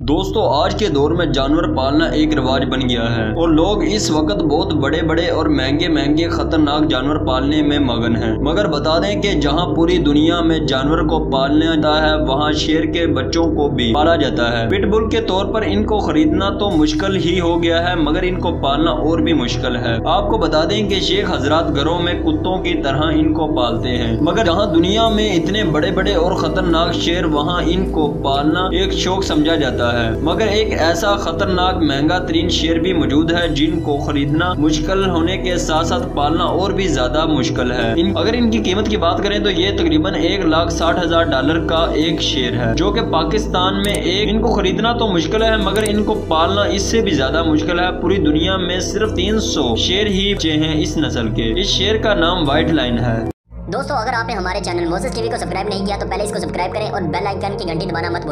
दोस्तों, आज के दौर में जानवर पालना एक रिवाज बन गया है और लोग इस वक्त बहुत बड़े बड़े और महँगे महँगे खतरनाक जानवर पालने में मगन हैं। मगर बता दें कि जहाँ पूरी दुनिया में जानवर को पालने जाता है, वहाँ शेर के बच्चों को भी पाला जाता है। पिटबुल के तौर पर इनको खरीदना तो मुश्किल ही हो गया है, मगर इनको पालना और भी मुश्किल है। आपको बता दें की शेख हजरात घरों में कुत्तों की तरह इनको पालते हैं। मगर जहाँ दुनिया में इतने बड़े बड़े और खतरनाक शेर, वहाँ इनको पालना एक शौक समझा जाता है है। मगर एक ऐसा खतरनाक महँगा तरीन शेर भी मौजूद है जिनको खरीदना मुश्किल होने के साथ साथ पालना और भी ज़्यादा मुश्किल है। इन, अगर इनकी कीमत की बात करें तो ये तकरीबन एक लाख साठ हज़ार डॉलर का एक शेर है जो कि पाकिस्तान में एक इनको खरीदना तो मुश्किल है मगर इनको पालना इससे भी ज़्यादा मुश्किल है। पूरी दुनिया में सिर्फ़ तीन सौ शेर ही बचे हैं इस नस्ल के। इस शेर का नाम व्हाइट लाइन है। दोस्तों अगर आपने हमारे चैनल मोसेस टीवी को सब्सक्राइब नहीं किया तो पहले इसको सब्सक्राइब करें और बेल आइकन की घंटी दबाना मत